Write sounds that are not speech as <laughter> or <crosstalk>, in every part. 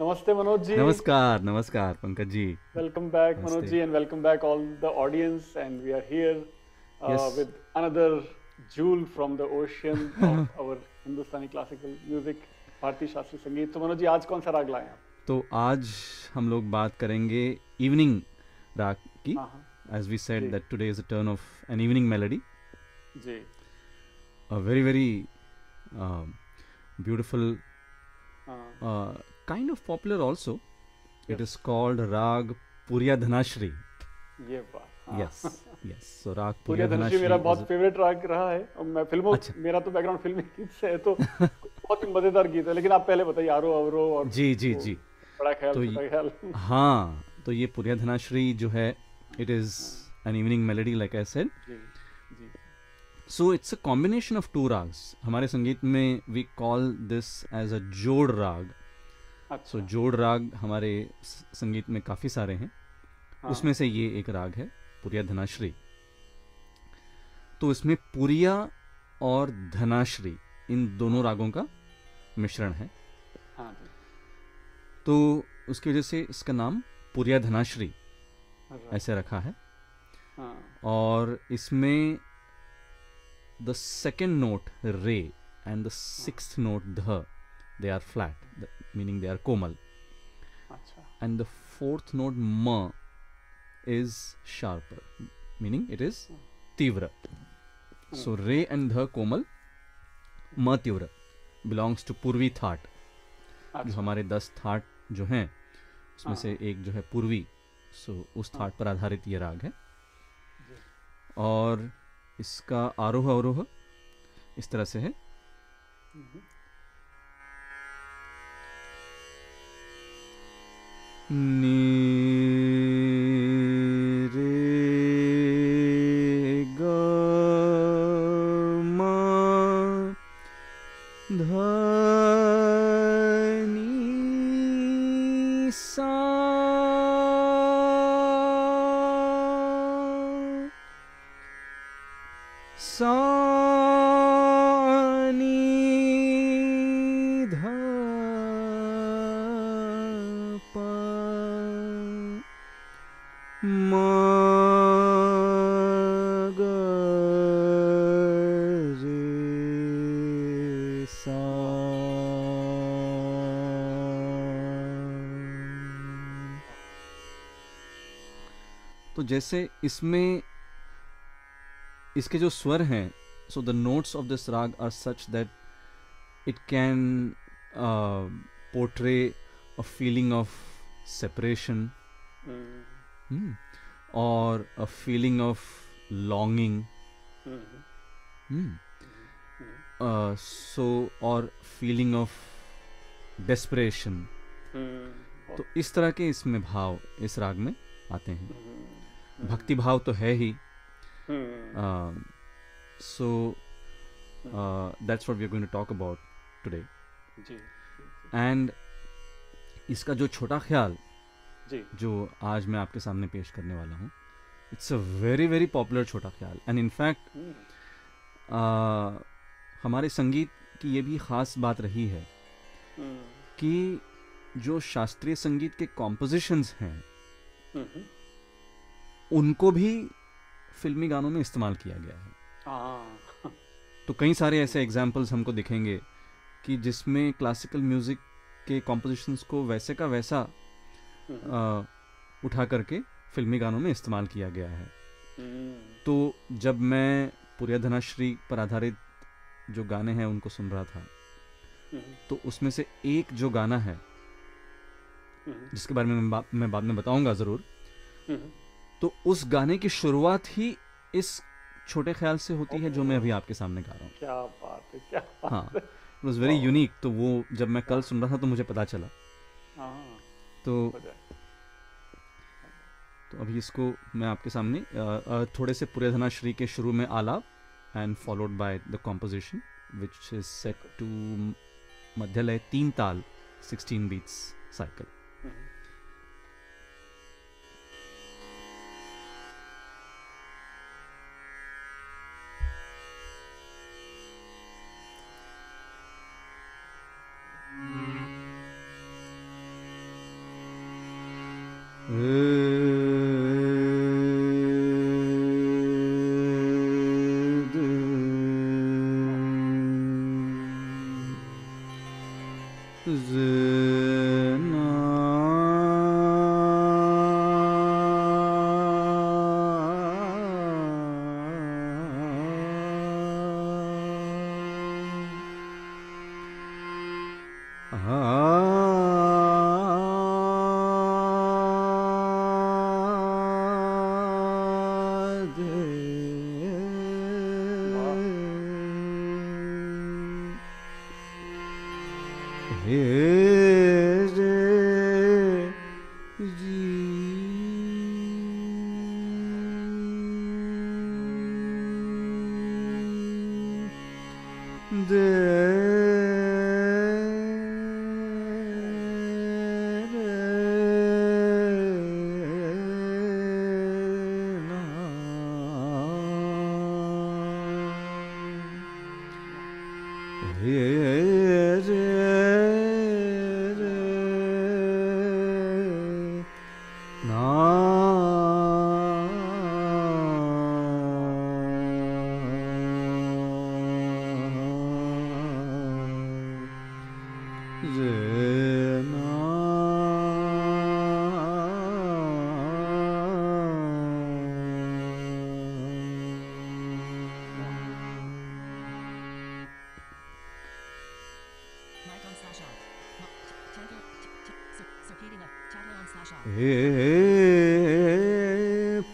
नमस्ते मनोज जी। नमस्कार नमस्कार Pankaj ji. Welcome back Manoj ji and welcome back all the audience and we are here with another jewel from the ocean our Hindustani classical music भारतीय शास्त्रीय संगीत तो मनोज जी आज कौन सा राग लाए आप तो आज हम लोग बात करेंगे इवनिंग राग की as we said that today is a turn of an evening melody ji. A very very beautiful kind of popular also. It is called rag purya dhanashri. ये बात. हाँ. yes yes. So rag धनुषी मेरा बहुत favourite राग रहा है और मैं फ़िल्मों अच्छा। मेरा तो बैकग्राउंड फिल्मी गीत से है तो बहुत ही मज़ेदार गीत है। लेकिन आप पहले बताइए आरो अवरो और जी जी जी। बड़ा ख्याल तो ये- ख्याल। हाँ तो ये पुर्या धनाश्री जो है it is an evening melody like I said so it's a combination of two ragas हमारे संगीत में we call this as a जोड़ राग अच्छा। सो जोड़ राग हमारे संगीत में काफ़ी सारे हैं। हाँ, उसमें से ये एक राग है पुरिया धनाश्री। तो इसमें पुरिया और धनाश्री इन दोनों रागों का मिश्रण है। हाँ तो उसकी वजह से इसका नाम पुरिया धनाश्री right. ऐसे रखा है। हाँ। और इसमें द सेकेंड नोट रे एंड द सिक्स नोट ध they are flat meaning they are कोमल अच्छा and the fourth note ma is sharper. Meaning it is tivra. So re and dha komal ma tivra. Belongs to पूर्वी थाट जो हमारे दस that जो हैं उसमें हाँ। से एक जो है पूर्वी सो उस हाँ। थाट पर आधारित ये राग है. और इसका आरोह अवरोह इस तरह से है. ग तो जैसे इसमें इसके जो स्वर हैं so the notes of this raga are such that it can portray a feeling of separation और Hmm. Hmm, uh, so or feeling of desperation. Hmm, तो इस तरह के इसमें भाव इस राग में आते हैं। हम्म, भक्ति भाव तो है ही। So that's what we are going to talk about today and इसका जो छोटा ख्याल जी। जो आज मैं आपके सामने पेश करने वाला हूँ it's a very very popular छोटा ख्याल। एंड इनफैक्ट हम्म, हमारे संगीत की ये भी ख़ास बात रही है हम्म, कि जो शास्त्रीय संगीत के कॉम्पोजिशंस हैं हम्म, उनको भी फिल्मी गानों में इस्तेमाल किया गया है। हाँ। तो कई सारे ऐसे एग्जाम्पल्स हमको दिखेंगे कि जिसमें क्लासिकल म्यूज़िक के कॉम्पोजिशंस को वैसे का वैसा हम्म, आ, उठा करके फिल्मी गानों में इस्तेमाल किया गया है। हम्म, तो जब मैं पुरिया धनाश्री पर आधारित जो गाने हैं उनको सुन रहा था हम्म, तो उसमें से एक जो गाना है जिसके बारे में मैं, बा, मैं बाद में बताऊँगा ज़रूर तो उस गाने की शुरुआत ही इस छोटे ख्याल से होती है जो मैं अभी आपके सामने गा रहा हूँ। क्या बात है क्या बात हाँ इट वॉज़ वेरी यूनिक तो वो जब मैं कल सुन रहा था तो मुझे पता चला। हाँ। तो तो अभी इसको मैं आपके सामने थोड़े से पुरे धनाश्री के शुरू में आलाप and followed by the composition which is set to मध्यलय तीन ताल 16 बीट्स साइकिल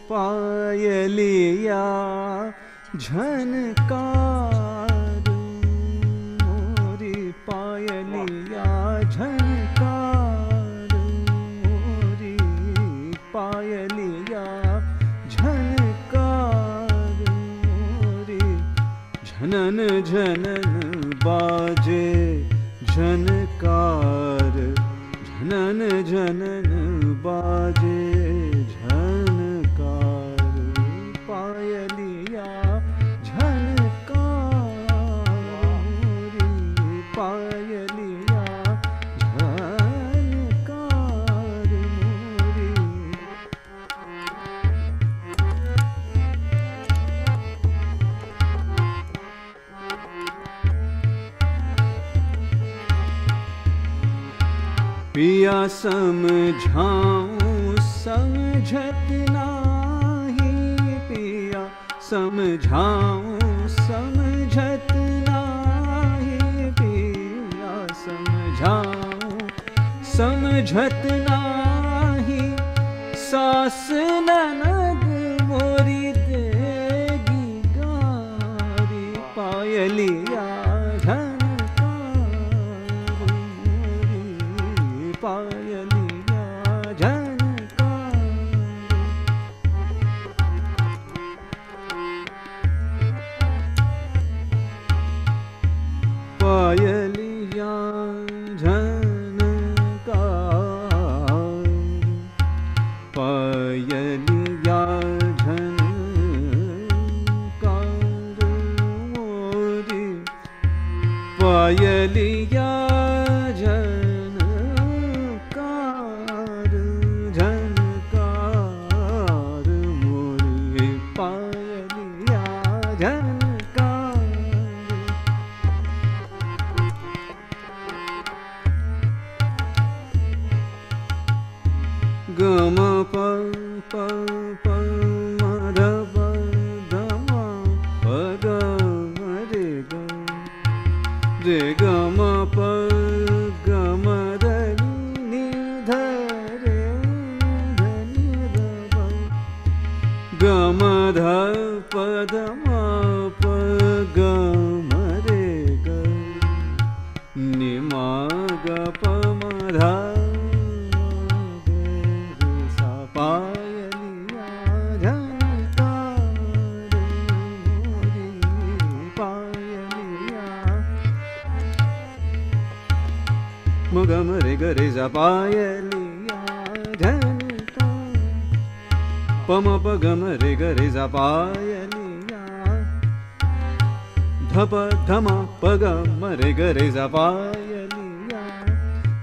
पायलिया झनकार मोरी पायलिया झनकार मोरी पायलिया झनकार मोरी झनन झनन पिया समझाऊ समझत नाही। पिया समझाऊ समझत नाही। पिया समझाऊ समझत नाही। सास नना जाना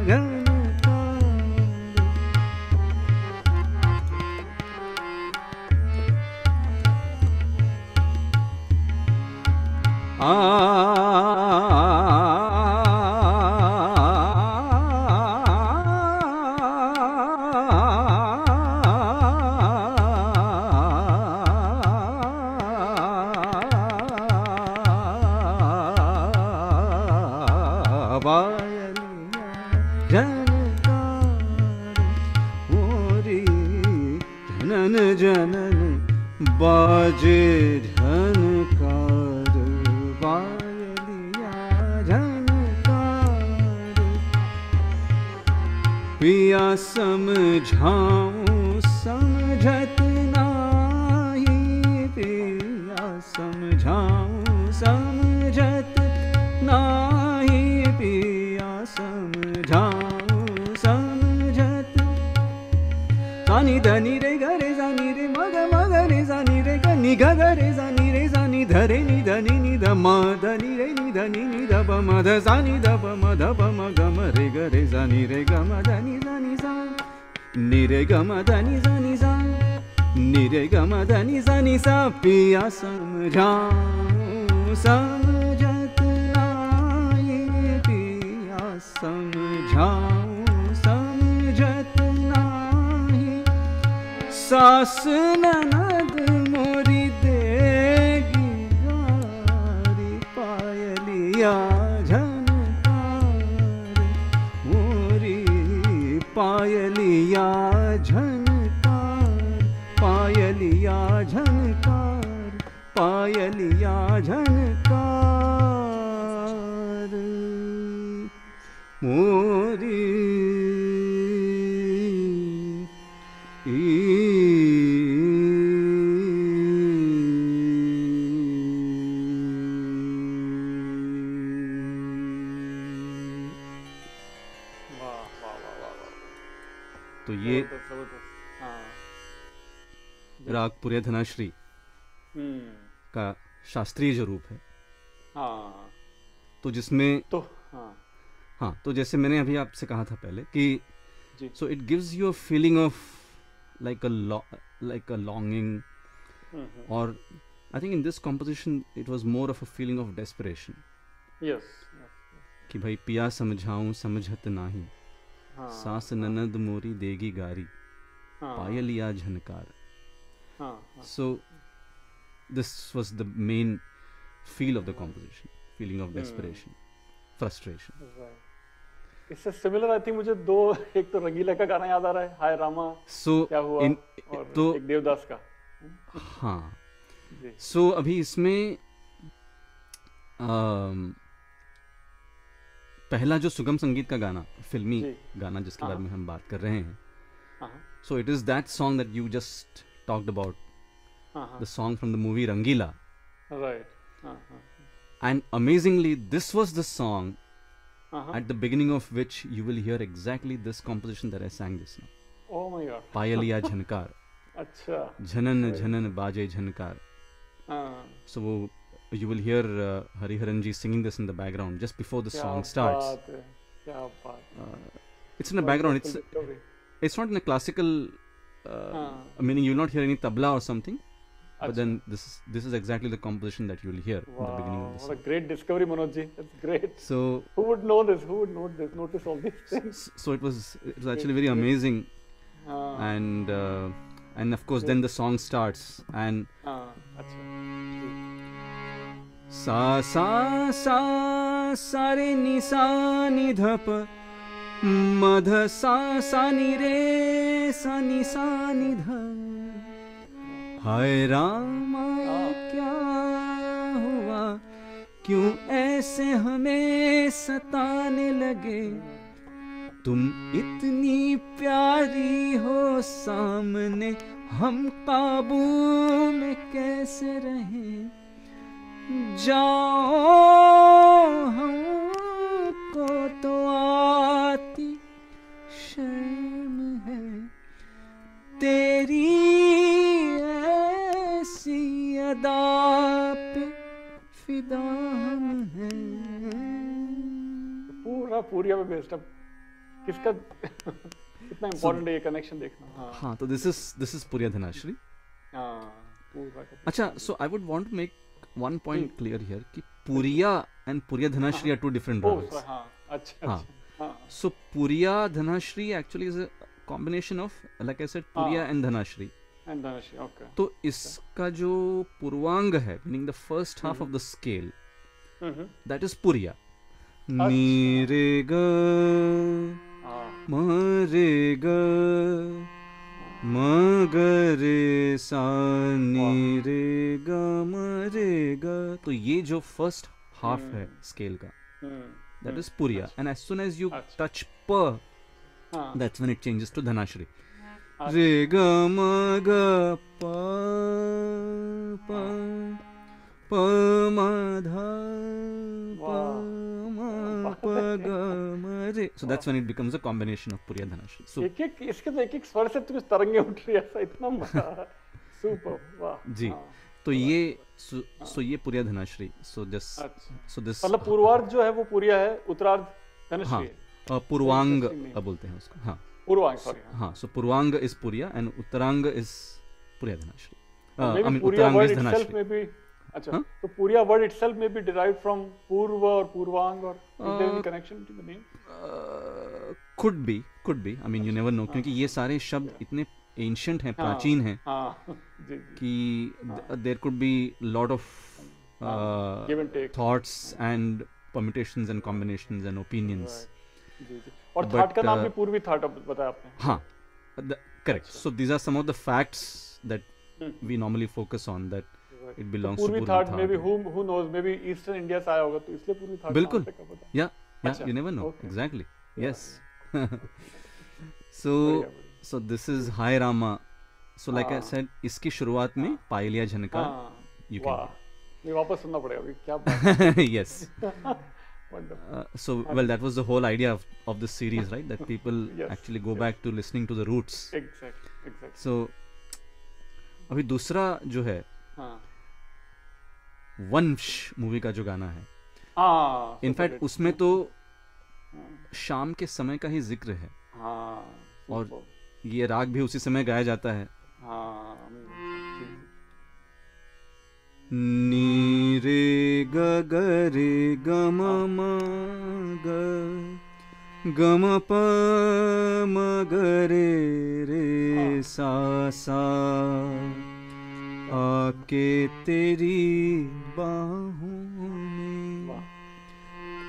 पायलिया बाजे झनकार पायलिया झनकार पिया समझाऊं, समझत नाही, पिया समझाऊं, समझत नाही, पिया समझाऊं, समझत। सानी धनी रे ग नि ग ग रे सानी रे सानी ध रे नि ध नि नि ध म ध नि रे नि ध नि नि ध प म ध सानी ध प म ध प म ग म रे ग रे सानी रे ग म ध नि सा नि सा नि रे ग म ध नि सा नि सा नि रे ग म ध नि सा नि सा पिया समझाऊं, समझत नाही पिया समझाऊं, समझत सास ननद पायलिया झनकार पायलिया झनकार पायलिया झनकार मोरी राग पुरे धनाश्री हम्म। का शास्त्रीय जो रूप है। हाँ। तो जिसमें तो हाँ। हाँ तो जैसे मैंने अभी आपसे कहा था पहले कि so it gives you a feeling of like a like a longing और I think in this composition it was more of a feeling of desperation yes कि भाई पिया समझाऊं समझत नाही। हाँ सास ननद मोरी देगी गारी। हाँ। पायलिया झनकार। हाँ हाँ So this was the main feel of the composition, feeling of desperation, frustration. right. इससे सिमिलर आई थिंक मुझे दो एक तो रंगीला का गाना याद आ रहा है हाय रामा So क्या हुआ in और तो एक देवदास का हाँ जी so अभी इसमें um, पहला जो सुगम संगीत का गाना फिल्मी गाना जिसके हाँ। बारे में हम बात कर रहे हैं हाँ so it is that song that you just talked about हाँ हाँ the song from the movie Rangila right हाँ हाँ and amazingly this was the song हाँ हाँ at the beginning of which you will hear exactly this composition that I sang this now. Oh my god पायलिया झनकार <laughs> अच्छा झनन Right. झनन बाजे झनकार हाँ so you will hear uh, Hariharan ji singing this in the background just before the क्या song starts बात है क्या बात uh, it's in the background it's Wonderful discovery. it's not in a classical uh, uh, meaning you'll not hear any tabla or something Achha. but then this is this is exactly the composition that you'll hear wow, in the beginning of the song. What a great discovery, Manojji. That's great. So who would know this? Who would know this? Notice all these things. So it was it was actually very amazing, uh, and uh, and of course then the song starts and. Uh, sa sa sa sa re ni sa ni dha pa. ध प म ध सा सा नि रे सा नि सा नि ध हाय रामा क्या हुआ? क्यों ऐसे हमें सताने लगे? तुम इतनी प्यारी हो सामने, हम काबू में कैसे रहें? जाओ हमको तो आती शर्म है। तेरी ऐसी अदा पे फिदा हम हैं। पूरा पूरिया पे बेस्ड अब किसका कितना इम्पोर्टेंट <laughs> है ये कनेक्शन देखना? हाँ। हाँ तो this is this is Puriya Dhanashri हाँ पूरा अच्छा so I would want to make one point clear here कि Puriya and Puriya Dhanashri are two different हाँ। अच्छा हाँ। so Puriya Dhanashri is a combination of like i said Puriya Dhanashri and okay तो इसका जो पूर्वांग है meaning the first half of the scale hmm. That is Puriya नी रे ग म रे ग म ग रे सा नी रे ग म रे ग तो ये जो फ़र्स्ट हाफ़ है हम्म। स्केल का hmm that is Puriya and as soon as you अच्छा। टच प हाँ that's when it changes to dhanashri अच्छा। re ga ma ga pa pa pa ma dha pa ma pa ga ma re so that's when it becomes a combination of puriya dhanashri so एक एक इसके तो एक एक स्वर से तो कुछ तरंगे उठ रही है ऐसा इतना मज़ा सुपर वाह जी। हाँ, तो ये so ये puriya dhanashri so this अच्छा। so this मतलब पूर्वार्ध जो है वो पूरिया है उत्तरार्ध धनुषी हाँ है। पूर्वांग बोलते हैं उसको हाँ। पूर्वांग सॉरी हाँ। so पूर्वांग is puriya and उत्तरांग is puriya dhanashri uh, may I be mean Puriya उत्तरांग itself dhanashri अच्छा हाँ? तो पूरिया वर्ड इटसेल्फ में भी डिराइव्ड फ्रॉम पूर्व और पूर्वांग और is connection to the name could be could be I mean you never know क्योंकि ये सारे शब्द इतने एंशंट हैं हाँ, प्राचीन हैं हाँ कि there could be lot of give and take and opinions जी जी और But, का नाम भी uh, पूर्वी थाट बताया आपने हाँ अच्छा। these are some of the facts that Hmm. we normally focus on that Right. it तो to पूर्वी that may be. Who who knows may be eastern India से आया होगा तो इसलिए पूर्वी थाट बिल्कुल। नाम से क्या पता yeah yeah अच्छा, you सो दिस इज़ हाय Rama so like I said इसकी शुरुआत में पायलिया झनका यू कैन ये वापस सुनना पड़ेगा अभी क्या बात yes so well that was the whole idea of this series right that people actually go back to listening to the roots exact exact so अभी दूसरा जो है हाँ वंश मूवी का जो गाना है इनफैक्ट उसमें तो शाम के समय का ही ज़िक्र है हाँ, और ये राग भी उसी समय गाया जाता है हाँ। नी रे ग ग रे ग म म ग ग म प म ग रे रे। सा सा आके तेरी बाहों में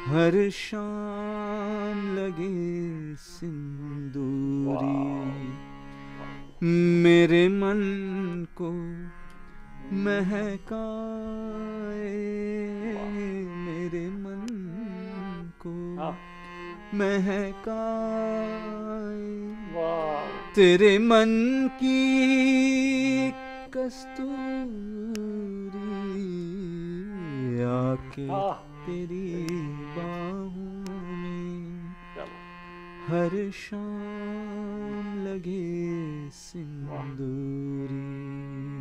हर शाम लगे सिंदूरी मेरे मन को महकाए मेरे मन को हाँ। महकाए। तेरे मन की कस्तूरी आके हाँ। तेरी बाहों में हर शाम लगे सिंदूरी।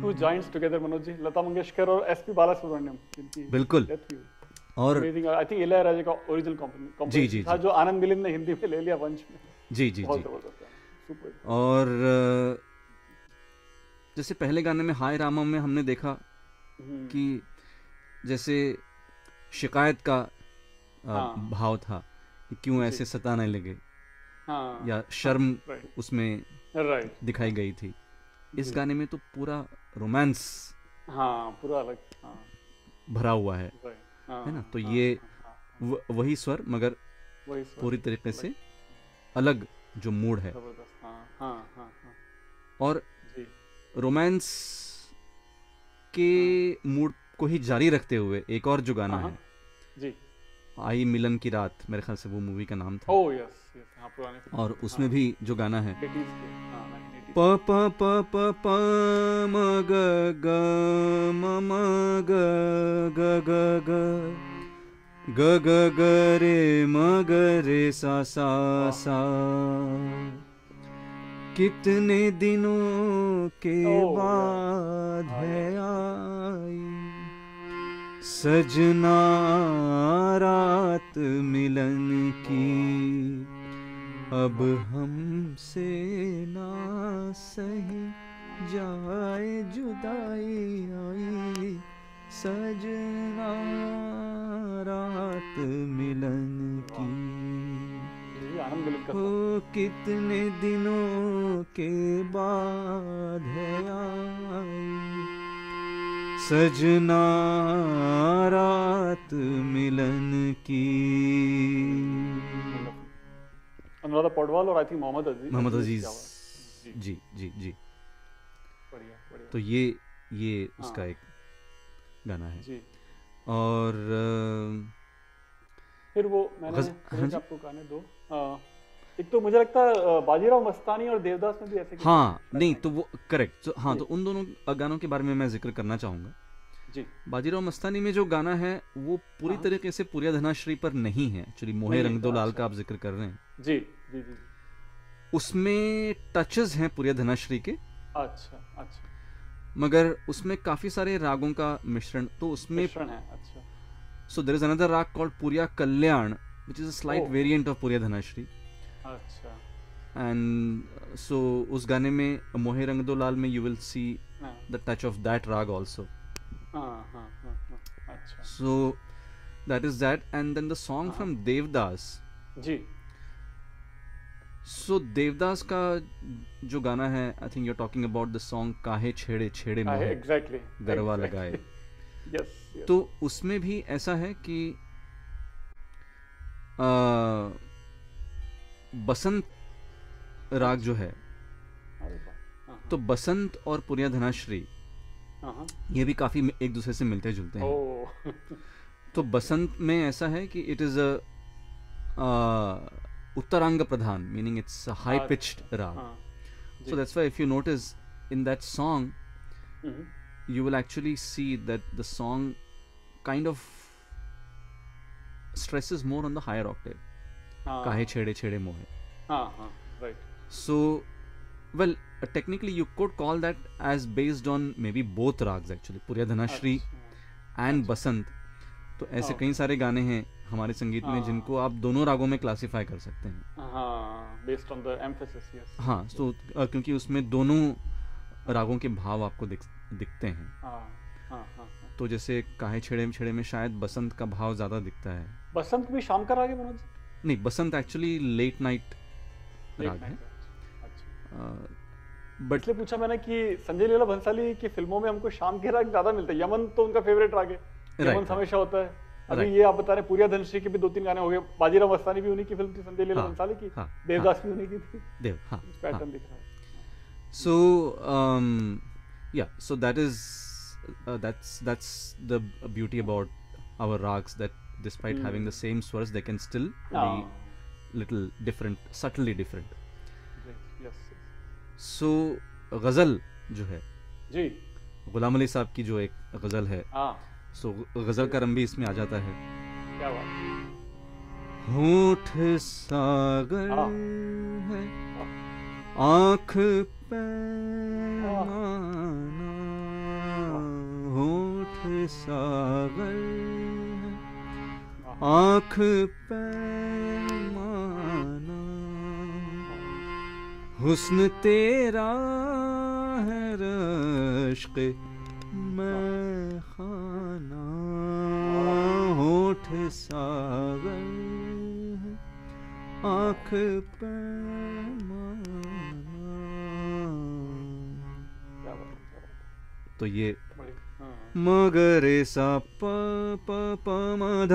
Two joints together Manoj ji. Lata Mangeshkar और एस पी बालासुब्रमण्यम बिल्कुल। और आई थिंक इलैयाराजा का ओरिजिनल जी, जी, था जी। जो आनंद मिलिंद ने हिंदी में ले लिया वंश में। जी जी जी। सुपर और जैसे पहले गाने में हाय रामा में हमने देखा कि जैसे शिकायत का हाँ। भाव था कि क्यों ऐसे सताने लगे। हाँ या शर्म उसमें राइट दिखाई गई थी। इस गाने में तो पूरा रोमांस हाँ पूरा अलग हाँ। भरा हुआ है। हाँ, है ना? तो हाँ, ये हाँ, हाँ, व, वही स्वर मगर वही स्वर, पूरी तरीके से अलग जो मूड है। हाँ हाँ हाँ हाँ। और रोमांस के मूड को ही जारी रखते हुए एक और जो गाना हाँ, जी। आई मिलन की रात मेरे ख्याल से वो मूवी का नाम था। ओह यस हाँ और उसमें भी जो गाना है। 80s के हाँ 1980s प प प प प म ग ग म म ग ग ग ग ग ग ग रे म ग रे सा सा सा। कितने दिनों के बाद है आई। सजना रात मिलन की। अब हमसे ना सही जाए जुदाई आई। सजना रात मिलन की। हो कितने दिनों के बाद है आई। सजना रात मिलन की। अनुराधा पौडवाल और आई थिंक मोहम्मद अज़ीज़ मोहम्मद अज़ीज़ जी जी। जी जी। बढ़िया बढ़िया। तो ये ये उसका हाँ। एक गाना है। जी। और फिर वो मैंने गज- हाँ। आपको गाने दो। अ, एक तो मुझे लगता है बाजीराव मस्तानी और देवदास में भी ऐसे हाँ नहीं तो वो करेक्ट तो हाँ तो उन दोनों गानों के बारे में मैं ज़िक्र करना चाहूँगा। जी। बाजीराव मस्तानी में जो गाना है वो पूरी हाँ। तरीके से पुरिया धनाश्री पर नहीं है। एक्चुअली मोहे रंग दो लाल अच्छा। का आप ज़िक्र कर रहे हैं। जी। जी जी उसमें टचेस हैं पुरिया धनाश्री के। अच्छा अच्छा। मगर उसमें काफ़ी सारे रागों का मिश्रण तो उसमें मिश्रण है अच्छा। So there is another raga called Puriya Kalyan which is a slight. Variant of Puriya Dhanashree. अच्छा। एंड सो उस गाने में मोहे रंग दो लाल में you will see the touch of that raga also हाँ हाँ हाँ हाँ, अच्छा। So that is that, and then हाँ. जी So Devdas का जो गाना है, I think you're talking about the song Kahe Chhede छेड़े में एग्जैक्टली गरबा लगाए. <laughs> यस तो उसमें भी ऐसा है कि आ, बसंत राग जो है तो बसंत और पुरिया धनाश्री हाँ ये भी काफ़ी एक दूसरे से मिलते जुलते हैं। तो बसंत में ऐसा है कि it is a uttarang pradhan meaning it's high अच्छा, पिच्ड राग हाँ so that's why if you notice in that song hmm, you will actually see that the song kind of stresses more on the higher octave हाँ काहे छेड़े छेड़े मोहे हाँ हाँ right so well uh, technically you could call that as based on maybe both rags actually purya dhanashri and basant तो ऐसे कई सारे गाने हैं हमारे संगीत में हाँ। जिनको आप दोनों रागों में क्लासिफाई कर सकते हैं। हाँ based on the emphasis yes हाँ तो अ, क्योंकि उसमें दोनों रागों के भाव आपको दिख दिखते हैं। हाँ हाँ हाँ हाँ। तो जैसे काहे छेड़े में छेड़े में शायद बसंत का भाव ज़्यादा दिखता है। बसंत भी शाम का राग है मनोज? नहीं बसंत एक्चुअली लेट नाइट राग है। अच्छा। बट इसलिए पूछा मैंने कि संजय लीला भंसाली की फ़िल्मों में हमको शाम के राग ज़्यादा मिलते हैं। यमन तो उनका फेवरेट राग है। यमन हमेशा होता है। अभी ये आप बता रहे पूरिया धनश्री के भी दो तीन गाने हो गए बाजीराव मस्तानी भी उन्हीं की फ़िल्म थी संजय लीला हाँ, भंसाली की हाँ, देवदास भी उन्हीं की थी देव हाँ हाँ पैटर्न दिख रहा है um yeah so that is uh, that's that's the beauty about our rags that despite Hmm. having the same swars they can still हाँ, be little different subtly different yes, yes. so गज़ल जो है जी गुलाम अली साहब की जो एक गज़ल है हाँ सो गज़ल का रंग भी इसमें आ जाता है। क्या बात होठ सागर हाँ। है हाँ। आँख पैमाना होठ सागर है हाँ, आँख पैमाना हुस्न तेरा है रश्क मैं खाना होठ सागर आँख। तो ये मगरे सा प प प म ध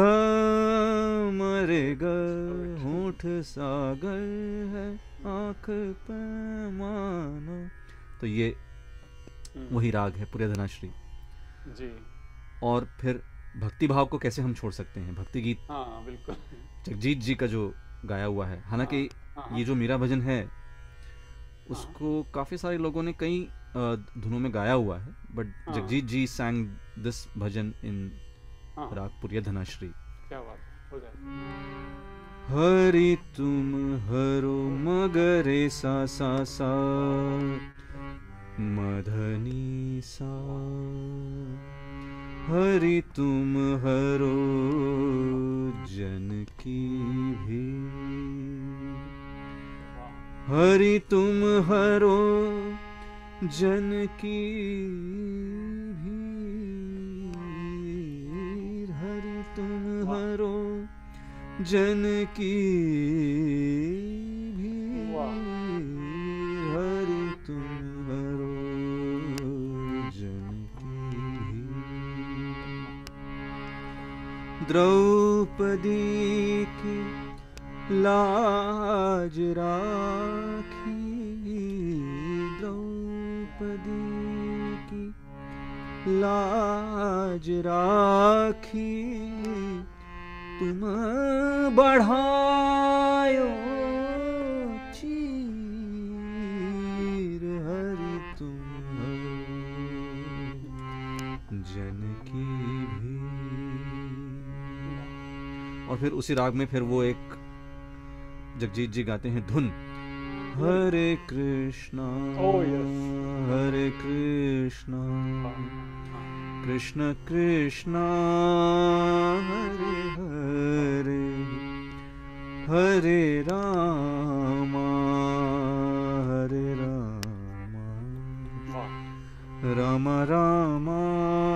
मरे ग सागर है, आँख पैमाना तो ये वही राग है पूरे धनाश्री। जी। और फिर भक्ति भाव को कैसे हम छोड़ सकते हैं? भक्ति गीत हाँ बिल्कुल। जगजीत जी का जो गाया हुआ है हालाँकि हाँ, ये जो मेरा भजन है उसको काफ़ी सारे लोगों ने कई धुनों में गाया हुआ है बट हाँ। जगजीत जी सैंग दिस भजन इन हाँ, राग पुरिया धनाश्री। क्या बात हो जाए। हरि तुम हरो मगरे सा सा सा। मधनी सा। हरि तुम हरो जन की भी। हरि तुम हरो जन की हरि तुम हरो जन की द्रौपदी की लाज राखी। द्रौपदी की लाज राखी। तुम बढ़ायो और फिर उसी राग में फिर वो एक जगजीत जी गाते हैं धुन। हरे कृष्णा Oh, yes. हरे कृष्णा कृष्ण कृष्ण हरे हरे हरे राम हरे राम राम राम।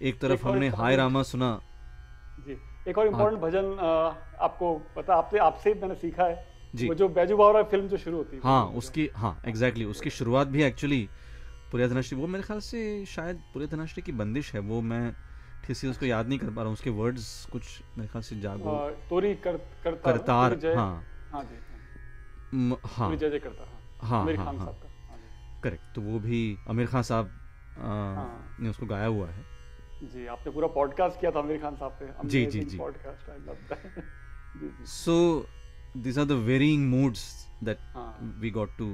एक तरफ़ हमने हाय रामा सुना। जी एक और इम्पोर्टेंट भजन आपको पता आपसे आपसे मैंने सीखा है। जी। वो जो बैजू बावरा फ़िल्म जो शुरू होती है। हाँ उसकी हाँ एग्जैक्टली exactly, उसकी शुरुआत भी एक्चुअली पूरे धनाश्री वो मेरे ख्याल से शायद पूरे धनाश्री की बंदिश है वो मैं ठीक से उसको याद नहीं कर पा रहा हूँ उसके वर्ड्स कुछ मेरे ख्याल से जागो। तोरी कर, करता करतार हाँ। हाँ जी हाँ। जय जय करता हाँ। हाँ, हाँ, हाँ। हाँ। करेक्ट तो वो भी आमिर खान साहब हाँ। ने उसको गाया हुआ है। जी आपने पूरा पॉडकास्ट किया था आमिर खान साहब पे जी, जी, जी। Podcast I love that so these are the varying moods that हाँ we got to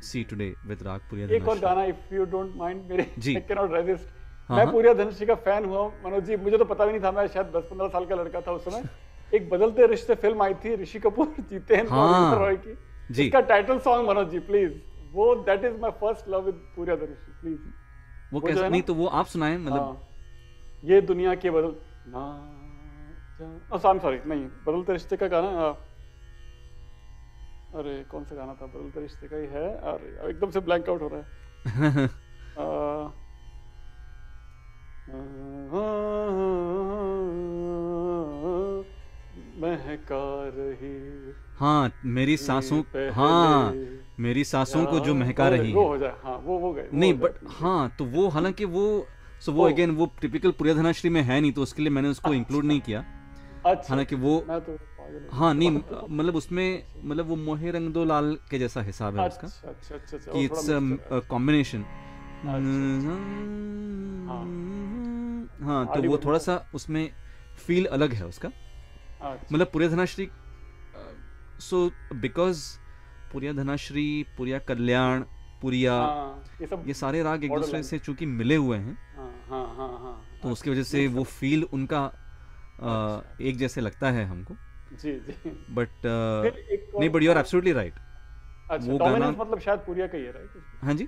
see today with Rag Puriya एक और गाना इफ़ यू डोंट माइंड मेरे जी। आई कैन नॉट रेजिस्ट हाँ, मैं हाँ। पूरी धनुषी का फ़ैन हुआ मनोज जी मुझे तो पता भी नहीं था मैं शायद 10-15 साल का लड़का था उस समय <laughs> एक बदलते रिश्ते फ़िल्म आई थी ऋषि कपूर जीते हैं हाँ। रॉय की जी। इसका title song Manoj ji please वो that is my first love with Puriya Dhanashree please वो कैसे? नहीं तो वो आप सुनाएँ मतलब। हाँ। ये दुनिया के बदल ना सॉरी नहीं बदलते रिश्ते का गाना आ, अरे कौन सा गाना था? बदलते रिश्ते का ही है। अरे एकदम से ब्लैंक आउट हो रहा है। <laughs> आ, महका रही हाँ मेरी सांसों हाँ। मेरी सांसों को जो महका रही वो है। हो जाए हाँ वो वो गए नहीं बट हाँ तो वो हालाँकि वो सो वो अगेन वो टिपिकल प्रिया धनाश्री में है नहीं तो उसके लिए मैंने उसको इंक्लूड नहीं किया। अच्छा हालाँकि वो तो हूँ। हाँ नहीं मतलब उसमें मतलब वो मोहे रंग दो लाल के जैसा हिसाब है अच्छा उसका। अच्छा अच्छा अच्छा कि इट्स थोड़ा कॉम्बिनेशन हाँ। हाँ। तो वो थोड़ा सा उसमें फील अलग है उसका। अच्छा, मतलब पुरिया धनाश्री सो बिकॉज़ पुरिया धनाश्री पुरिया कल्याण पुरिया हाँ, ये सब ये सारे राग एक दूसरे से चूँकि मिले हुए हैं हाँ हाँ तो उसकी वजह से वो फील उनका अ, एक जैसे लगता है हमको। जी जी। बट नहीं but you are absolutely right अच्छा वो गाना- मतलब शायद पूरिया का ही है राइट हाँ जी।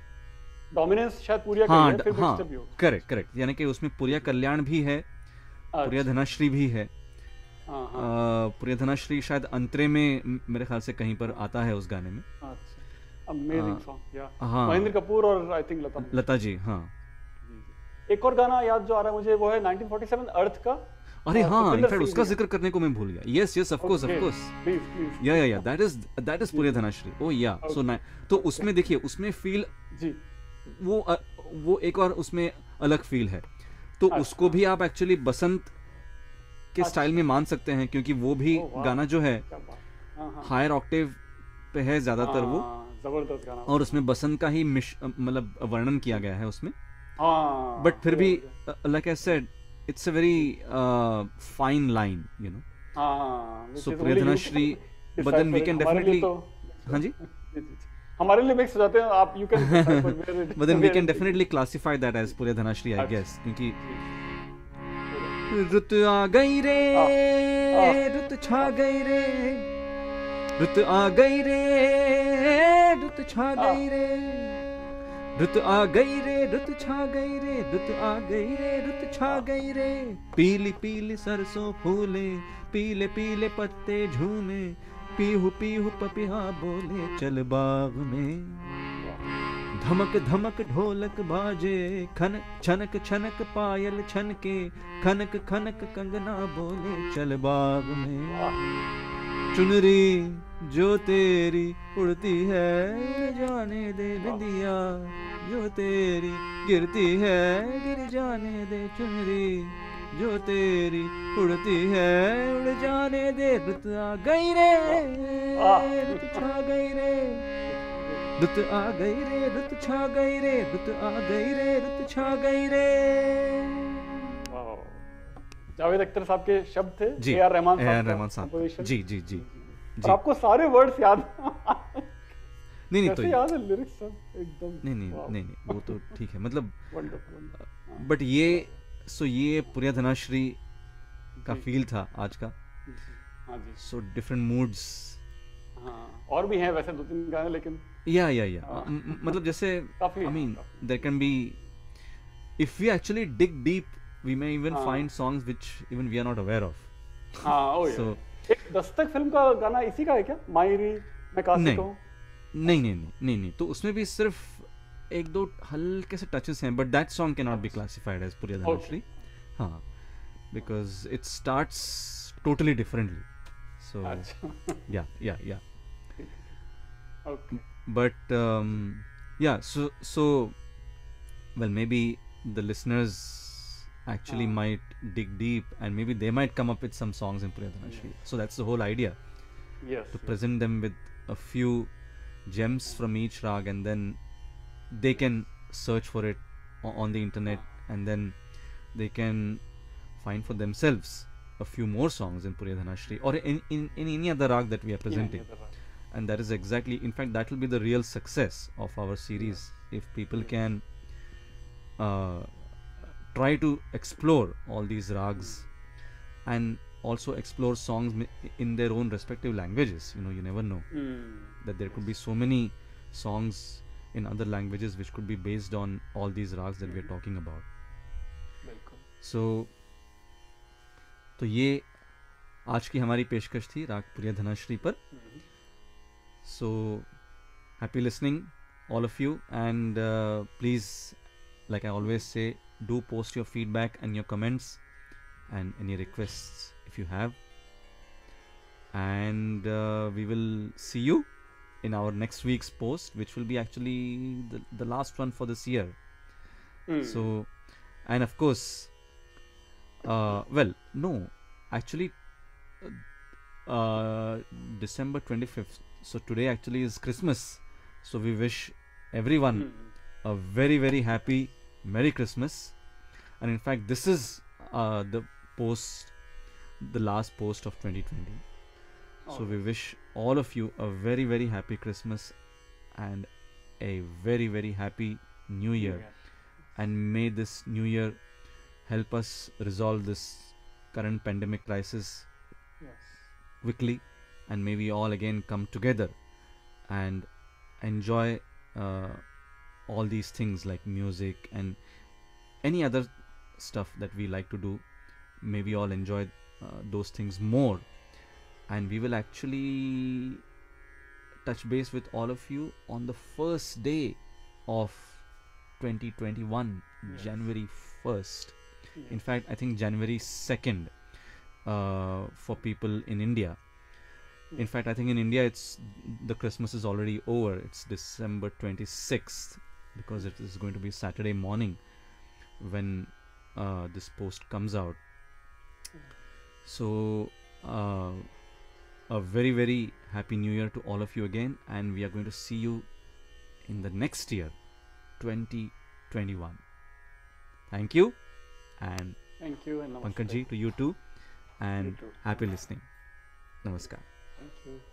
डोमिनेंस शायद पूरिया का हाँ है फिर हाँ। करेक्ट करेक्ट यानी कि उसमें पुरिया कल्याण भी है पुरिया अच्छा, धनाश्री भी है। हाँ हाँ। अ, पुरिया धनाश्री शायद अंतरे में मेरे ख्याल से कहीं पर आता है उस गाने में। अच्छा। हाँ। महेंद्र कपूर और आई थिंक लता लता जी हाँ। एक और गाना याद जो आ रहा है मुझे वो है 1947 अर्थ का। अरे हाँ इनफैक्ट उसका ज़िक्र करने को मैं भूल गया। Yes yes of course of course yeah yeah yeah that is that is पूरे धनाश्री ओ या सो ना तो उसमें देखिए उसमें फील जी। वो वो एक और उसमें अलग फील है। तो अच्छा। उसको भी आप एक्चुअली बसंत के स्टाइल में मान सकते हैं क्योंकि वो भी गाना जो है हाँ हाँ। हायर ऑक्टेव पे है ज़्यादातर वो। हाँ, ज़बरदस्त गाना। और उसमें बसंत का ही मिश मतलब वर्णन किया गया है उसमें। बट फिर भी like I said it's a very fine line you know decipher can it. हमारे लिए definitely- तो- हाँ जी। हमारे लिए मिक्स हो जाते हैं आप you can then we can definitely classify that as Purya Dhanashri I अच्छा। guess क्योंकि रुत आ गई रे रुत छा गई रे। रुत आ गई रे रुत छा गई रे। रुत आ गई रे रुत छा गई रे रुत आ गई रे रुत छा गई रे। पीली पीली सरसों फूले पीले पीले पत्ते झूमे पीहू पीहू पपिहा बोले चल बाग में। धमक धमक ढोलक बाजे, खन छनक छनक पायल छनके, खनक खनक कंगना बोले, चल बाग में। चुनरी जो तेरी उड़ती है, जाने दे बिंदिया, जो तेरी गिरती है, गिर जाने दे चुनरी। जो तेरी उड़ती है, उड़ जाने दे रुत आ गई रे छा गई रे। रुत आ गई रे रुत छा गई रे रुत आ गई रे रुत छा गई रे। जावेद अख्तर साहब के शब्द थे जी A R Rahman A R Rahman साहब। जी जी जी जी। आपको सारे वर्ड्स याद नहीं नहीं तो याद है? लिरिक्स सब एकदम। नहीं नहीं नहीं नहीं वो तो ठीक है मतलब बट ये सो ये पुरिया धनाश्री का फील था आज का। हाँ जी। सो डिफरेंट मूड्स हाँ और भी हैं वैसे दो तीन गाने लेकिन या या या हाँ। मतलब जैसे I mean. There can be if we actually dig deep we may even हाँ। Find songs which even we are not aware of हाँ ओ So- एक दस्तक फ़िल्म का गाना इसी का है क्या? मायरी मैं काशी नहीं। कहूँ? नहीं नहीं नहीं नहीं नहीं। तो उसमें भी सिर्फ़ एक दो हल्के से टचेस हैं but that song can not be classified as Puriya Dhanashree हाँ because it starts totally differently so yeah yeah yeah okay but um, yeah so so well maybe the listeners actually Ah. might dig deep and maybe they might come up with some songs in Priya Dhanashri. so that's the whole idea. Yes to present them with a few gems from each rag and then they can search for it on the internet and then they can find for themselves a few more songs in Puriya Dhanashri or in, in, in any other rag that we are presenting and that is exactly in fact that will be the real success of our series if people can uh, try to explore all these rags and also explore songs in their own respective languages you know you never know mm. that there could be so many songs in other languages which could be based on all these rags that we are talking about बिल्कुल so तो ये आज की हमारी पेशकश थी राग प्रिया धनाश्री पर So, happy listening, all of you, and uh, please, like I always say, do post your feedback and your comments and any requests if you have. And uh, we will see you in our next week's post, which will be actually the, the last one for this year. So, and of course, uh, well, no, actually, uh, December 25th. So today actually is Christmas. So we wish everyone a very very happy Merry Christmas. And in fact, this is uh, the post, the last post of 2020. So we wish all of you a very very happy Christmas and a very very happy New Year. And may this New Year help us resolve this current pandemic crisis Yes. quickly and may we all again come together and enjoy uh, all these things like music and any other stuff that we like to do may we all enjoy uh, those things more and we will actually touch base with all of you on the first day of 2021, Yes. January 1st. Yes. In fact, I think January 2nd uh, for people in India. In fact, I think in India it's the Christmas is already over. It's December 26th because it is going to be Saturday morning when uh, this post comes out. So, uh, a very, very happy new year to all of you again, and we are going to see you in the next year, 2021. Thank you, and Thank you and. Pankaj ji to you too, and too. happy listening. Namaskar. Thank you.